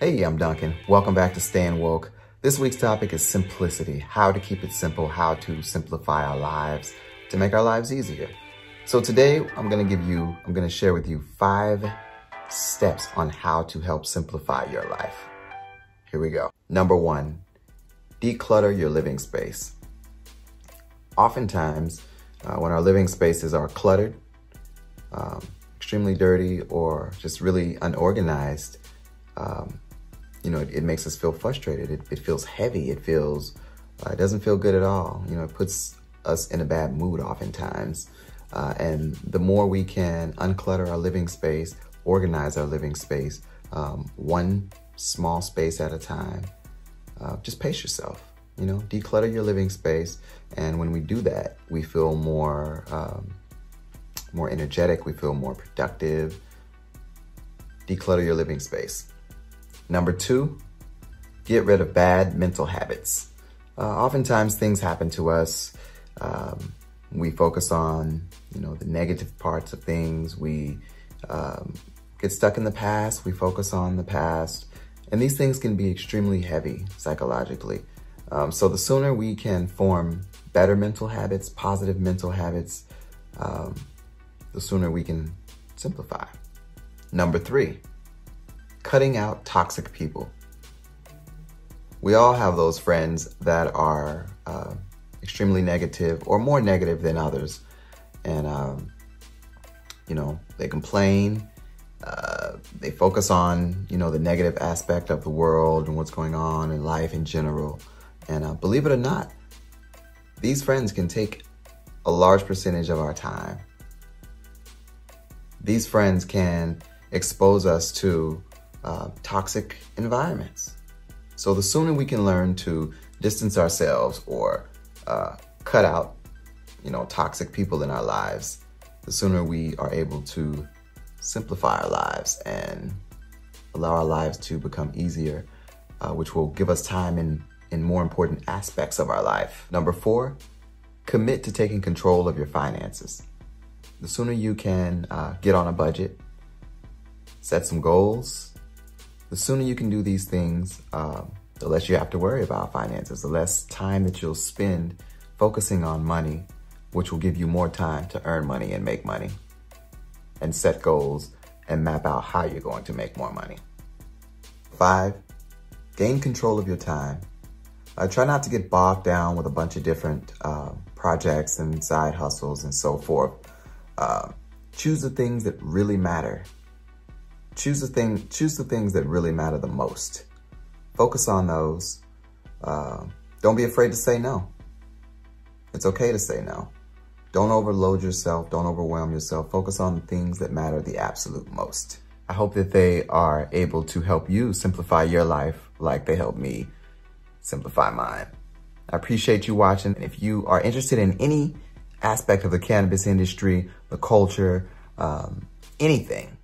Hey, I'm Duncan. Welcome back to Staying Woke. This week's topic is simplicity, how to keep it simple, how to simplify our lives to make our lives easier. So today I'm gonna give you, I'm gonna share with you five steps on how to help simplify your life. Here we go. Number one, declutter your living space. Oftentimes, uh, when our living spaces are cluttered, um, extremely dirty, or just really unorganized, um, you know, it, it, makes us feel frustrated. It, it feels heavy. It feels, uh, it doesn't feel good at all. You know, it puts us in a bad mood oftentimes. Uh, and the more we can unclutter our living space, organize our living space, um, one small space at a time, uh, just pace yourself, you know, declutter your living space. And when we do that, we feel more, um, more energetic, we feel more productive. Declutter your living space. Number two, get rid of bad mental habits. Uh, oftentimes things happen to us. Um, we focus on, you know, the negative parts of things. We um, get stuck in the past. We focus on the past. And these things can be extremely heavy psychologically. Um, so the sooner we can form better mental habits, positive mental habits, um, the sooner we can simplify. Number three, cutting out toxic people. We all have those friends that are uh, extremely negative or more negative than others. And, um, you know, they complain, uh, they focus on, you know, the negative aspect of the world and what's going on in life in general. And uh, believe it or not, these friends can take a large percentage of our time. These friends can expose us to uh, toxic environments. So the sooner we can learn to distance ourselves or uh, cut out, you know, toxic people in our lives, the sooner we are able to simplify our lives and allow our lives to become easier, uh, which will give us time in, in more important aspects of our life. Number four, commit to taking control of your finances. The sooner you can uh, get on a budget, set some goals, the sooner you can do these things, um, the less you have to worry about finances, the less time that you'll spend focusing on money, which will give you more time to earn money and make money and set goals and map out how you're going to make more money. Five, gain control of your time. Uh, try not to get bogged down with a bunch of different uh, projects and side hustles and so forth. Uh, choose the things that really matter choose the thing, choose the things that really matter the most. Focus on those. Uh, don't be afraid to say no. It's okay to say no. Don't overload yourself. Don't overwhelm yourself. Focus on the things that matter the absolute most. I hope that they are able to help you simplify your life like they helped me simplify mine. I appreciate you watching. And if you are interested in any aspect of the cannabis industry, the culture, um, anything,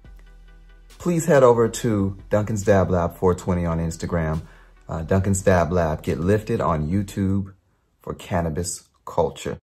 please head over to Duncan's Dab Lab 420 on Instagram. Uh, Duncan's Dab Lab, get lifted on YouTube for cannabis culture.